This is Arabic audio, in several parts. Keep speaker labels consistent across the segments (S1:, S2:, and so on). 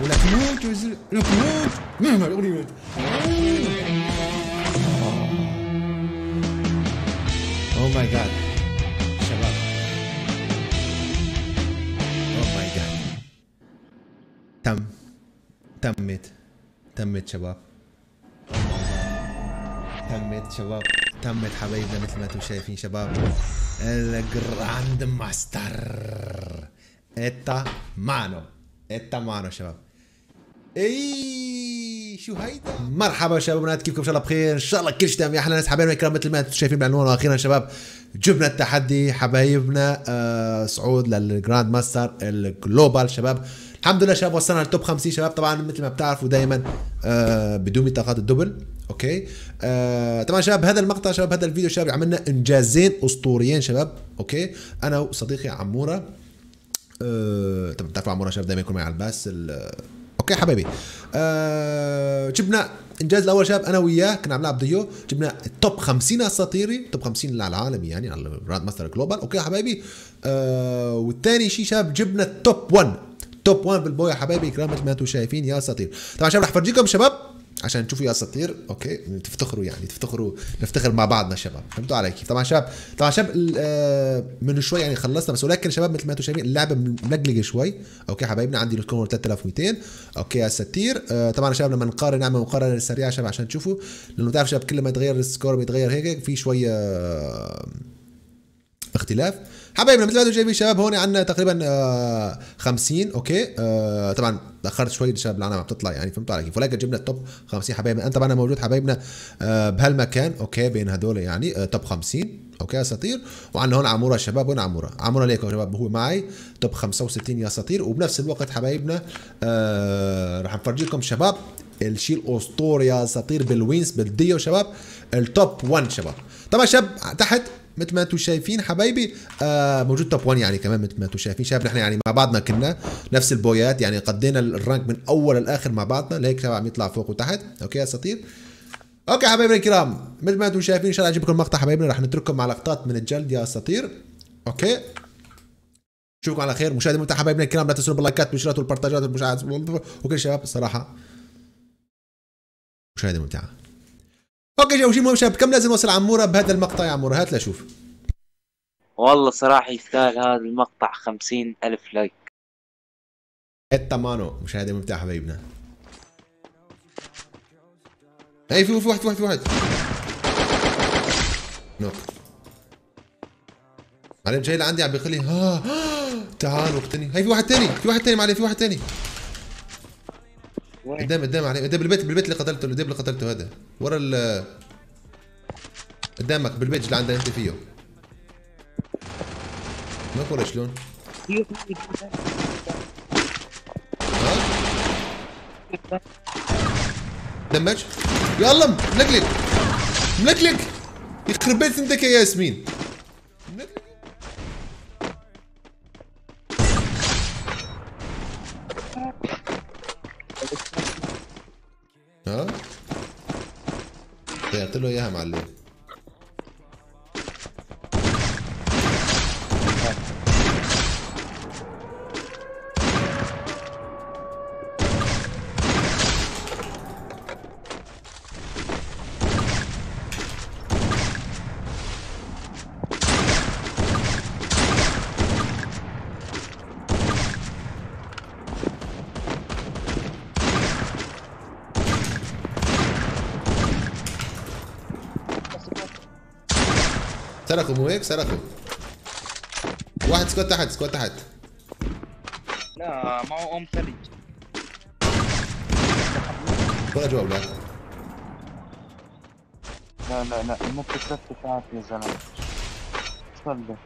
S1: ولك موت يا زلمة لك موت مهما الاغنية oh my God شباب. oh my God تم. تمت. تمت شباب. تمت شباب. تمت حبايبنا مثل ما أنتم شايفين شباب. ال Grand Master اتا مانو اتا مانو شباب اي شو هيدا مرحبا شباب بنات كيفكم إن شاء الله بخير. إن شاء الله كل شيء تمام. يا أحلى ناس حبايبنا الكرام مثل ما أنتم شايفين بالعنوان وأخيرا شباب جبنا التحدي. حبايبنا آه صعود لل Grand Master ال global شباب. الحمد لله شباب وصلنا لل top 50 شباب. طبعا مثل ما بتعرفوا دائما آه بدون بطاقات ال double. okay؟ آه طبعا شباب هذا المقطع شباب هذا الفيديو شباب عملنا إنجازين أسطوريين شباب okay؟ أنا وصديقي عمورة آه طبعا بتعرفوا عمورة شباب دائما يكون معي على الباس ال- okay حبايبي. آه جبنا إنجاز الأول شباب أنا وياه كنا عم نلعب ديو جبنا ال top 50 أساطيري top 50 على العالمي يعني على ال Grand Master global okay حبايبي؟ آه والثاني شيء شباب جبنا ال top 1 top 1 بال Booyah يا حبايبي كرام مثل ما أنتم شايفين يا أساطير. طبعا شباب رح فرجيكم شباب عشان تشوفوا يا أساطير. okay. تفتخروا يعني. تفتخروا. نفتخر مع بعضنا شباب. فهمتوا علي كيف؟ طبعا شباب. طبعا شباب آه، من شوي يعني خلصنا بس ولكن شباب مثل ما أنتم شايفين اللعبه ملقلقه شوي. okay حبايبنا عندي ال score 3200 okay يا أساطير آه طبعا شباب لما نقارن نعمل مقارنة سريعة شباب عشان تشوفوا. لأنه تعرف شباب كل ما يتغير ال score بيتغير هيك في شوية آه، اختلاف. حبايبنا مثل ما أنتم شايفين شباب هون عندنا تقريبا آه 50 okay؟ آه طبعا تأخرت شوي الشباب العالم عم تطلع يعني فهمتوا علي كيف؟ ولكن جبنا ال top 50 حبايبنا أنت طبعا موجود حبايبنا آه بهالمكان okay؟ بين هدول يعني آه top 50 okay اساطير وعندنا هون عمورة شباب وين عمورة؟ عمورة ليكم شباب هو معي top 65 يا اساطير وبنفس الوقت حبايبنا آه رح نفرجيكم شباب الشيء الاسطوري يا اساطير بال wins بال duo شباب ال top 1 شباب. طبعا شباب تحت مثل ما أنتم شايفين حبايبي آه موجود top 1 يعني كمان مثل ما أنتم شايفين. شباب نحن يعني مع بعضنا كنا نفس ال Booyah ات يعني قضينا ال rank من أول لآخر مع بعضنا لهيك شباب عم يطلع فوق وتحت. okay يا أساطير؟ okay حبايبنا الكرام مثل ما أنتم شايفين إن شاء الله أجيب لكم مقطع حبايبنا رح نترككم مع لقطات من الجلد يا أساطير. okay؟ نشوفكم على خير. مشاهدة ممتعة حبايبنا الكرام لا تنسوا باللايكات والاشتراكات والبرتاجات والمشاهدات. وكل شباب الصراحه مشاهده ممتعه okay شيء مهم شباب كم لازم نوصل عمورة بهذا المقطع يا عمورة؟ هات لشوف
S2: والله صراحة يستاهل هذا المقطع خمسين ألف like.
S1: التمانو مشاهده ممتعه حبايبنا. اي في واحد واحد واحد. نوك معلم جاي لعندي عم بيقول لي ها تعال واقتني هي في واحد تاني في واحد تاني معلم في واحد تاني؟ قدام قدام علي. قدام بالبيت بالبيت اللي قتلته قدام اللي قتلته هذا. ورا ال قدامك بالبيت اللي عندك انت فيه. ما ولا شلون؟ دمج؟ يلا ملكلك. ملكلك! يخرب بيت انتك يا ياسمين. lo ibas a. سرقوا مو هيك؟ سرقوا واحد سكوت تحت سكوت تحت.
S2: لا ما هو أم ثلج
S1: ولا جواب لا.
S2: لا لا لا ممكن ثلاث ساعات يا زلمة. تفضل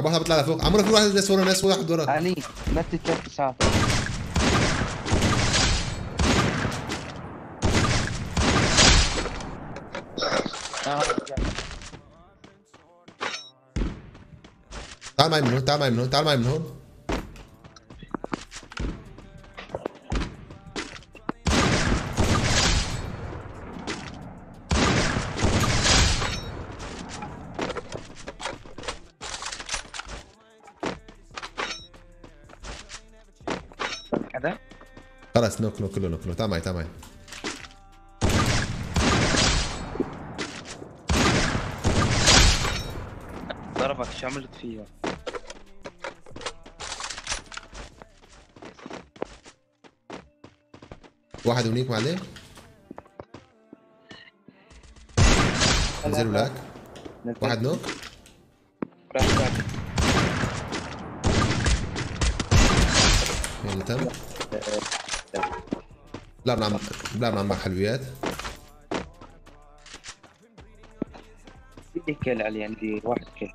S1: عم بطلع بطلع لفوق. عمرك في واحد ناس ورا ناس واحد ورا.
S2: علي لا ثلاث ساعات
S1: تعال معي من هون تعال معي من هون تعال معي من هون. خلاص knock knock كله knock knock. تعال معي تعال معي
S2: ضربك شو عملت فيها
S1: واحد هونيك معلم نزلوا لك. واحد knock
S2: راح راح.
S1: يلا تم بلعب عم بلعب عم معك حلويات
S2: بدي كيل علي عندي واحد كيل.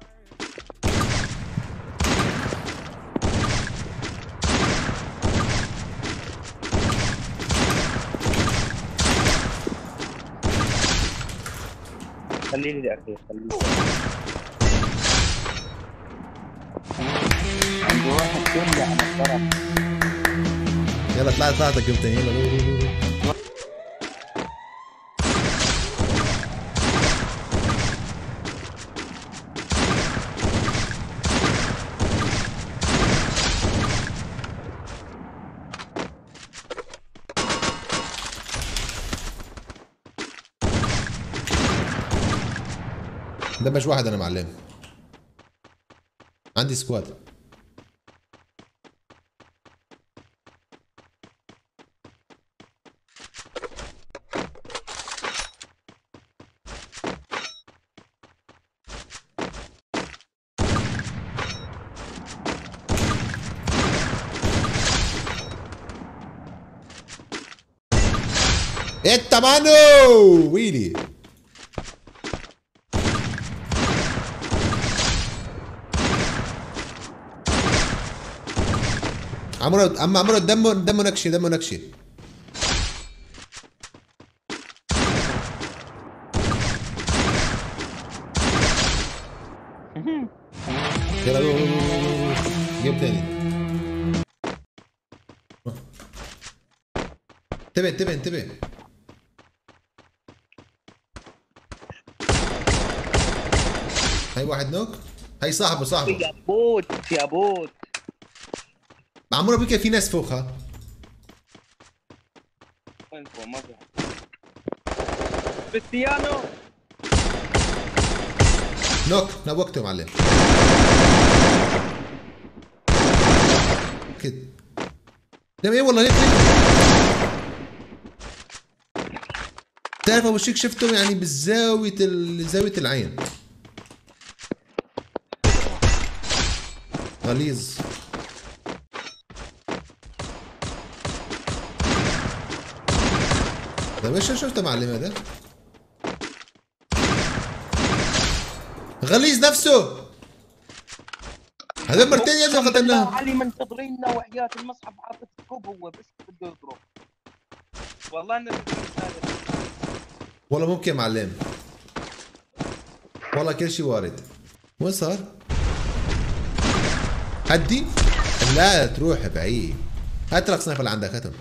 S2: خليني لأخير خليني. عندي واحد كيل على الطرف
S1: يلا طلع طلعتك انت يلا. دمج واحد أنا معلم. عندي سكواد. انت مانو ويلي. عمرو أما عمرو دمه دمه نكشي دمه نكشي. يلا. جيم تاني. انتبه انتبه انتبه. هاي واحد knock؟ هاي صاحبه صاحبه.
S2: يا bot يا bot.
S1: عمرو بيك في ناس فوقها.
S2: وين ما كريستيانو
S1: knock knock ته معلم. كده. لا إيه والله ليك تعرف أبو شيك شفته يعني بالزاوية ال- زاوية العين. غليظ. طيب إيش شفته معلم هذا؟ غليظ نفسه! هذا مرتين يا زلمه قتلناه.
S2: علي منتظريننا وحياة المصحف حاطط scope هو بس بده يضرب. والله إنه
S1: والله ممكن معلم. والله كل شيء وارد. وين صار؟ هدي؟ لا تروح بعيد. هات لك sniper عندك هاتهم.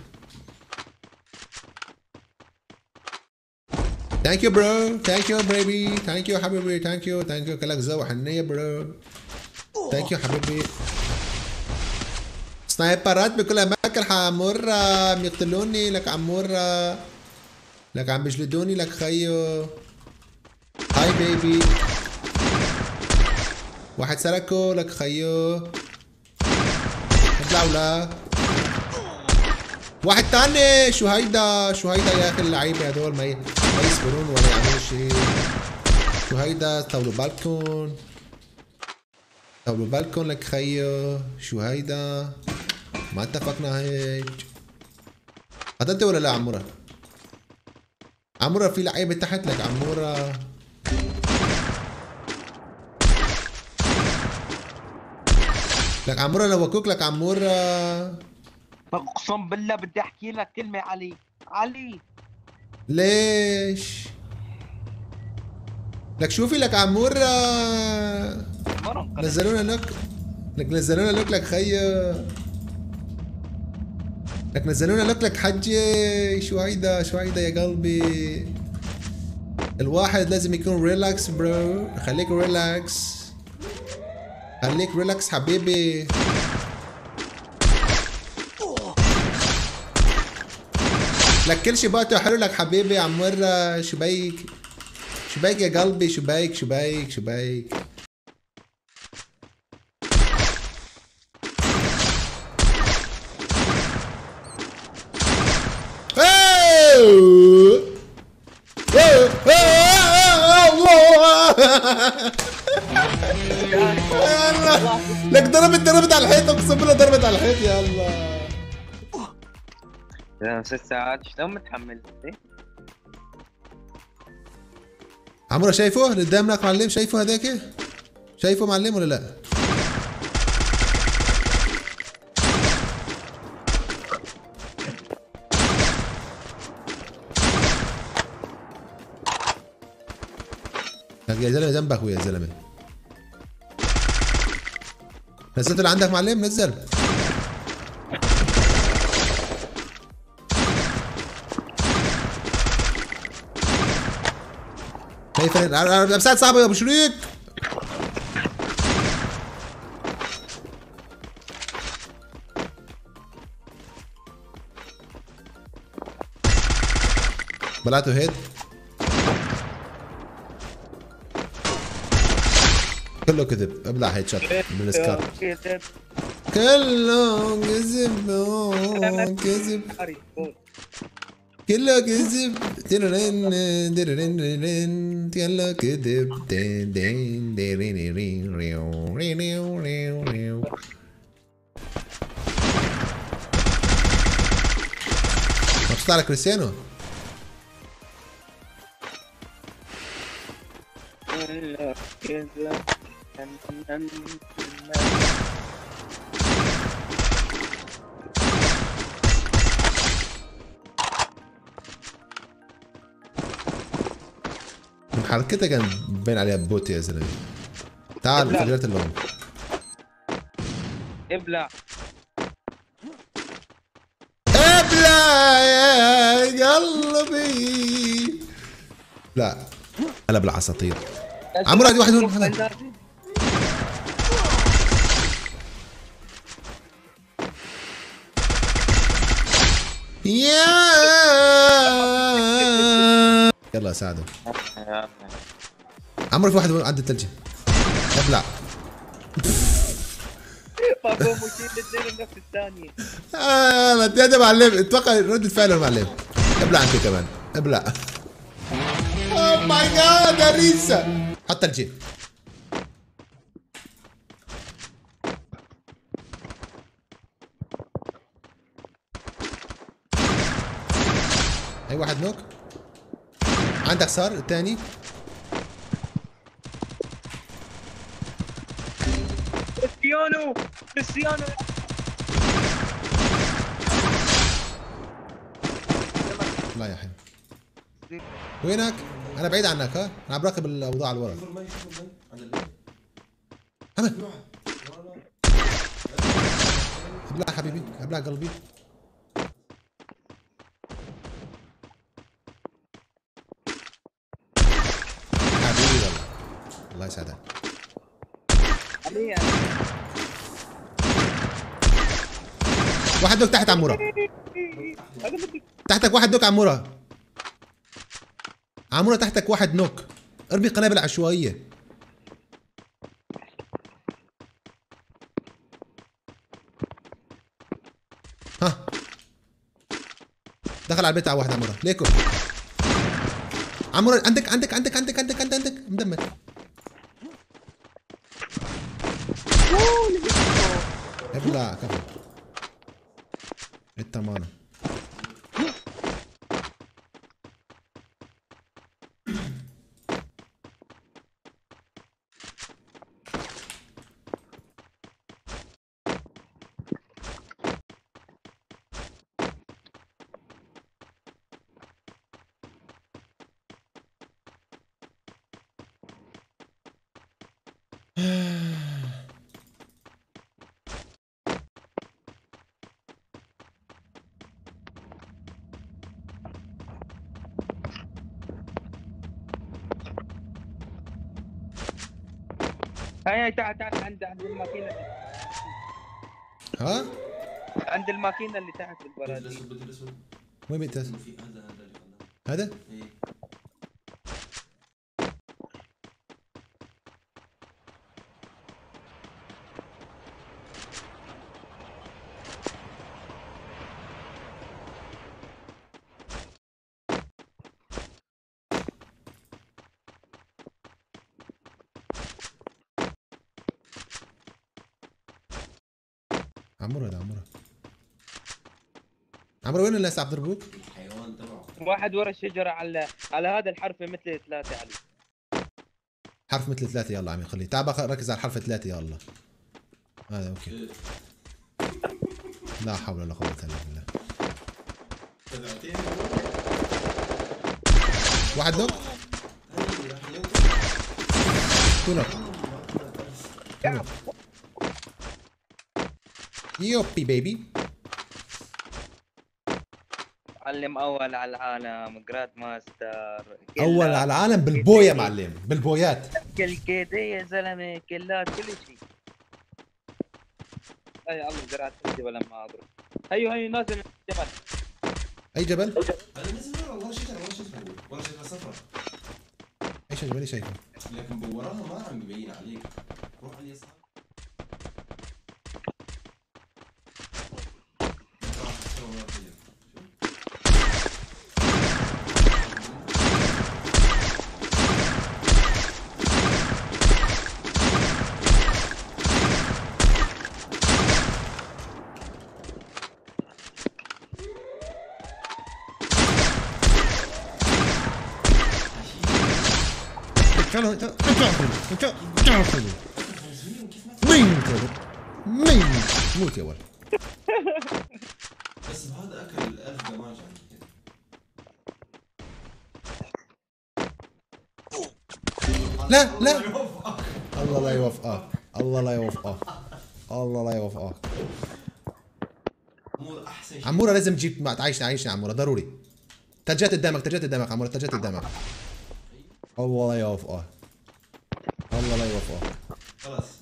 S1: thank you bro thank you baby thank you حبيبي thank you thank you كلك ذوق حنية bro ثانك يو حبيبي سنايبرات بكل أماكن حمرة يقتلوني لك عمورة لك عم بيجلدوني لك خيو. هاي بيبي واحد سرقه لك خيو. لا واحد تاني شو هيدا شو هيدا يا أخي اللعيبة هدول ما ما يصبرون ولا يعملوا شيء شو هيدا طولوا بالكم. طولوا بالكم لك خيو. شو هيدا ما اتفقنا هيك. قتلت ولا لا عمورة؟ عمورة في لعيبة تحت لك عمورة. لك عمورة نوكوك لك عمورة
S2: أقسم بالله بدي أحكي لك كلمة علي. علي.
S1: ليش؟ لك شوفي لك عمورة
S2: مرة
S1: نزلونا لك لك نزلونا لك لك خيو لك نزلونا لك لك حجي شو هيدا شو هيدا يا قلبي. الواحد لازم يكون relax bro خليك relax خليك relax حبيبي. لك كل شي باته حلو لك حبيبي عمورة شبيك شبيك يا قلبي؟ شبيك شبيك شبيك لك ضربت ضربت على الحيط اقسم بالله ضربت على الحيط يا الله.
S2: يا ست ساعات. شلون متحمل؟ إيه؟
S1: عمرو شايفه اللي قدامك معلم شايفه هذاك شايفه معلم ولا لا؟ لك يا زلمة جنبك ويا زلمة. نزلت اللي عندك معلم نزل. كيف أنا مساعد صاحبي يا أبو شريك. بلعته هيد. كله كذب. ابلع هيد شوت من السكار
S2: كذب.
S1: كله كذب. كذب كله كذب. تيرين تيرين تيرين كله كذب. تين تين تيرين رين ريو ريو ريو ريو مبسوط على كريستيانو؟
S2: كذب.
S1: حركتها كان باين عليها بوت يا زلمة. تعال. فجرت اللون.
S2: ابلع
S1: ابلع يا قلبي. لا أنا بالعصاطير عمرو واحد هون. يا يلا ساعده. عمرو في واحد هون عند الثلجة ابلع
S2: الاثنين بنفس الثانية.
S1: آه ما انت معلم أتوقع ردة فعله معلم ابلع أنت كمان. ابلع اوه ماي جاد أريسا. حط الجي اي واحد نوك عندك صار الثاني.
S2: كريستيانو كريستيانو.
S1: لا يا حبيبي وينك؟ أنا بعيد عنك ها؟ أنا عم براقب الاوضاع ورا محمد ابلع حبيبي ابلع قلبي حبيبي والله الله يسعدك. واحد دوك تحت عمورة. تحتك واحد دوك عمورة. عمورة تحتك واحد نوك. ارمي قنابل عشوائية. ها. دخل على البيت على واحد عمورة. ليكو. عمورة عندك عندك عندك عندك عندك عندك عندك. مدمر. ابلع كفو التمانة
S2: هاي هاي تعال تعال عند عند الماكينة
S1: ها؟
S2: عند الماكينة اللي تحت بالبرازيل
S3: الاسود بدل الاسود
S1: وين بيتاس
S3: في هذا هذا.
S1: هذا؟ عمورة هذا عمورة عمورة وين الناس؟ عم يضربوك؟
S3: الحيوان تبعه
S2: واحد ورا الشجرة على على هذا الحرف مثل ثلاثة علي
S1: حرف مثل ثلاثة يلا عمي خليه. تعال ركز على الحرف ثلاثة يلا. هذا أوكي.
S3: إيه.
S1: لا حول ولا قوة إلا بالله. واحد نوك
S3: ينط
S1: تو نوك يوبي بيبي.
S2: علم أول على العالم جراد ماستر
S1: أول على العالم بالبويا معلم بالبويات.
S2: كل كده يا زلمة كلات كل شيء. أي الله زرعت حدي ولا ما اضرب هيو هيو نازل من الجبل.
S1: أي جبل؟
S3: أنا نزل ورا ولا شجره ولا شجره ولا شجره صفراء
S1: أي شجرة ماني شايفه
S3: لكن بوراها ما عم يبين عليك. روح على اليسار.
S1: تعالوا خذوا ميت يا ولد ميت موت يا ولد.
S3: بس هذا أكل 1000 دماج كده
S1: لا لا. الله لا يوفقك. الله لا يوفقك. الله لا يوفقك.
S3: أحسن
S1: عمورة لازم تجيب تعيشني عايشني عمورة ضروري. تجات قدامك تجات قدامك عمورة تجات قدامك الله لا يوفقك الله لا يوفقك
S3: خلاص.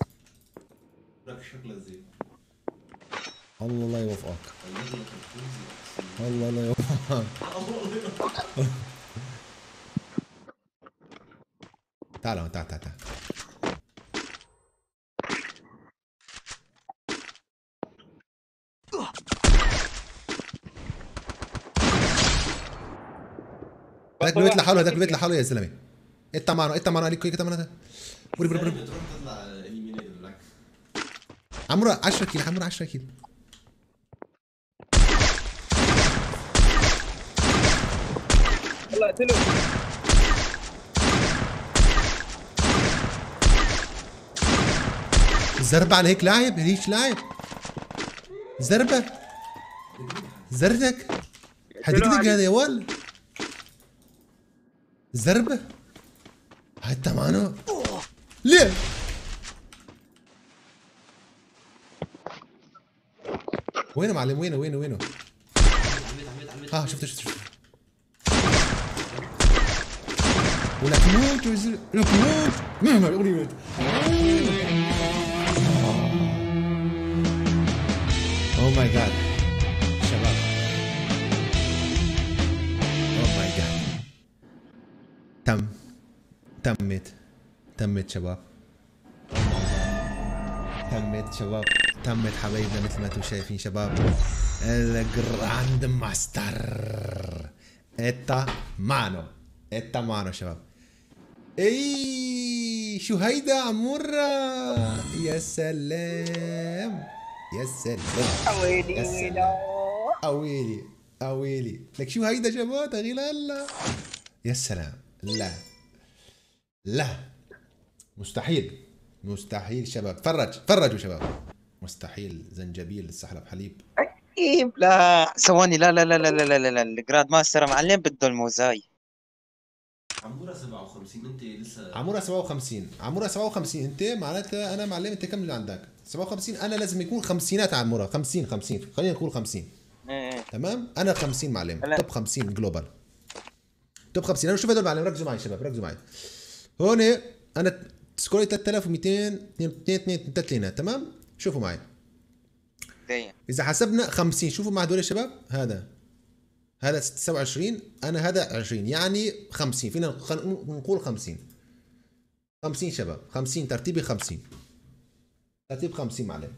S3: لك شكله زين
S1: الله لا يوفقك الله لا يوفقك تعال تعال تعال تعال. هذاك البيت لحاله هذاك البيت لحاله يا زلمة. انت معنا انت معنا عليك انت معنا بري بري بري عمرو 10 كيلو عمرو 10 كيلو
S2: اقتله
S1: زربة على هيك لاعب هيك لاعب. زربة. زردك حدقدق هذا يا ولد زربة. انت معنا ليه؟ وينه معلم؟ وينه؟ وينه؟ وينه؟ آه شفته شفته شفته. ولك موت وزر... لك مهما الاغنيه Oh my god شباب. Oh my god تم. تمت. تمت شباب. تمت شباب. تمت حبايبنا مثل ما أنتم شايفين شباب. ال Grandmaster إتا مانو. إتا مانو شباب. إي شو هيدا عمورة يا سلام. يا سلام. يا سلام.
S2: ويلي
S1: أويلي. أويلي. لك شو هيدا شباب غير الله. يا سلام. لا. لا مستحيل. مستحيل شباب. فرج. فرجوا شباب. مستحيل زنجبيل السحلب حليب
S2: عجيب لا. ثواني. لا لا لا لا لا لا لا. الجراد ماستر معلم بده الموزاي.
S3: عمورة 57 انت لسه
S1: عمورة 57 عمورة 57 انت معناتها أنا معلم انت كم اللي عندك 57 أنا لازم يكون خمسينات عمورة. 50 50 خلينا نقول 50
S2: إيه
S1: تمام؟ أنا 50 معلم.
S2: لا.
S1: top 50 global top 50 أنا شوف هدول معلم. ركزوا معي شباب ركزوا معي. هون أنا score ي 3200 2 3 تمام؟ شوفوا معي. إذا حسبنا 50 شوفوا مع هدول يا شباب. هذا. هذا 29 أنا هذا 20 يعني 50 فينا نقول 50 50 شباب. 50 ترتيبي 50 ترتيب 50 معلم.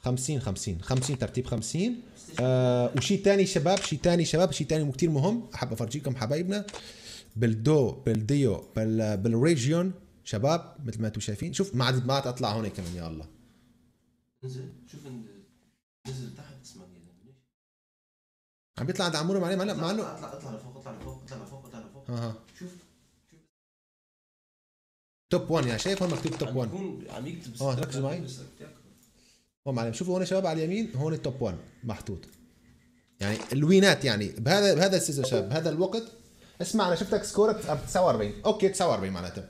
S1: 50 50 50 ترتيب 50 آه وشيء ثاني شباب شيء ثاني شباب شيء ثاني كثير مهم. أحب أفرجيكم حبايبنا. بالدو بالديو بال بالريجيون شباب مثل ما أنتم شايفين. شوف ما عاد ما عاد أطلع هون كمان يا الله.
S3: نزل شوف نزل تحت اسمع؟
S1: عم بيطلع عند عمورة معلم هلا مع انه
S3: أطلع أطلع لفوق أطلع لفوق أطلع لفوق أطلع لفوق.
S1: ها ها
S3: شوف.
S1: Top 1 يعني شايف هون مكتوب top
S3: عم
S1: 1
S3: يكون عم يكتب
S1: آه، ركزوا معي. هون معلم شوفوا هون شباب على اليمين هون ال top 1 محطوط. يعني ال win ات يعني بهذا بهذا ال season شباب بهذا الوقت. اسمع أنا شفتك سكورك 49 okay 49 معناتها.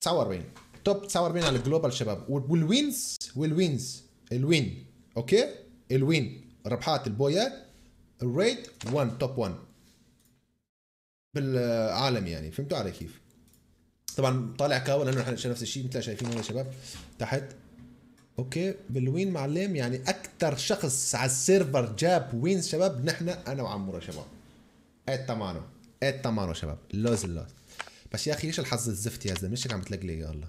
S1: 49 top 49 على ال global شباب. وال- وال wins وال wins. ال win. Okay؟ الوين. ربحات البويات. ال rate 1 top 1 بالعالم يعني. فهمتوا علي كيف؟ طبعا طالع كاو لأنه نحن نفس الشيء مثل شايفين هون شباب. تحت. Okay؟ بال win معلم يعني أكثر شخص على ال server جاب wins شباب؟ نحن أنا وعمورة شباب. إيه تمانو إيه تمانو شباب؟ اللوز اللوز. بس يا أخي إيش الحظ الزفت يا زلمة؟ ليش عم بتلقلي يا الله